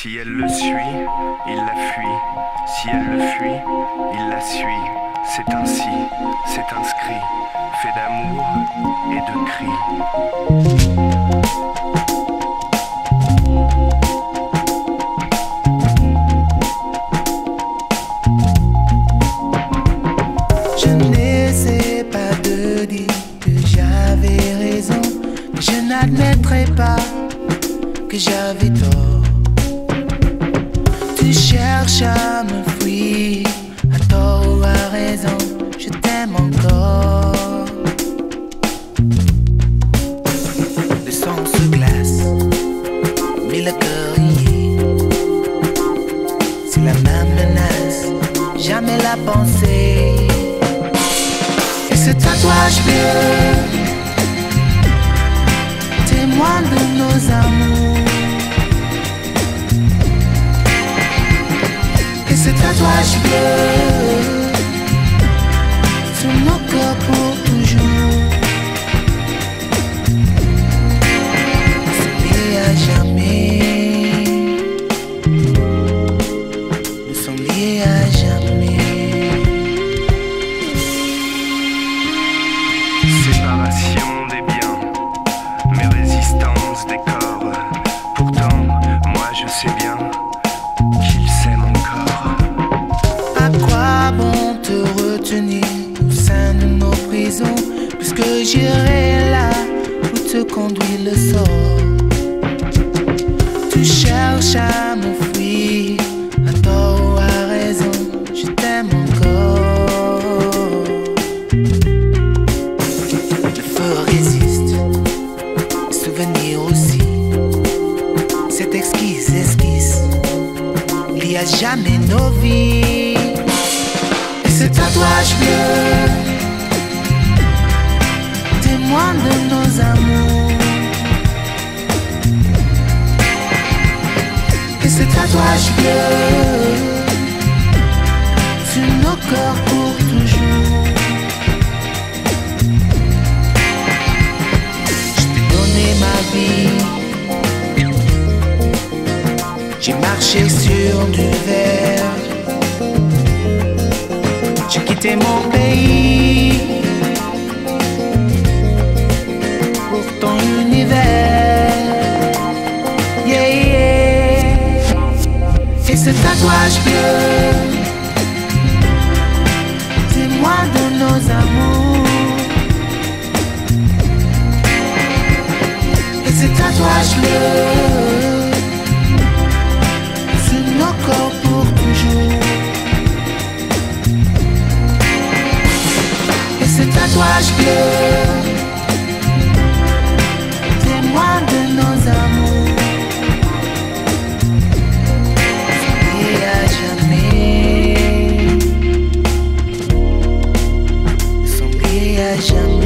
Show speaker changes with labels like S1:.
S1: Si elle le suit, il la fuit. Si elle le fuit, il la suit. C'est ainsi, c'est inscrit, fait d'amour et de cris.
S2: Je n'essaie pas de dire que j'avais raison, mais je n'admettrai pas que j'avais tort. Tu cherches à me à tort ou à raison, je t'aime encore. Le sang se glace, mais le cœur y est. C'est la même menace, jamais la pensée. Et ce tatouage bleu, témoin de nos amours. Et ce Puisque j'irai là où te conduit le sort. Tu cherches à me fuir, à tort ou à raison Je t'aime encore. Le feu résiste, le souvenir aussi. Cette exquise esquisse il y a jamais nos vies. Et ce tatouage bleu, témoin de nos amours. Et ce tatouage bleu, sur nos corps pour toujours. Je t'ai donné ma vie. J'ai marché sur du verre. J'ai quitté mon pays tatouage bleu, témoin de nos amours. Et ce tatouage bleu sur nos corps pour toujours. Et ce tatouage bleu 想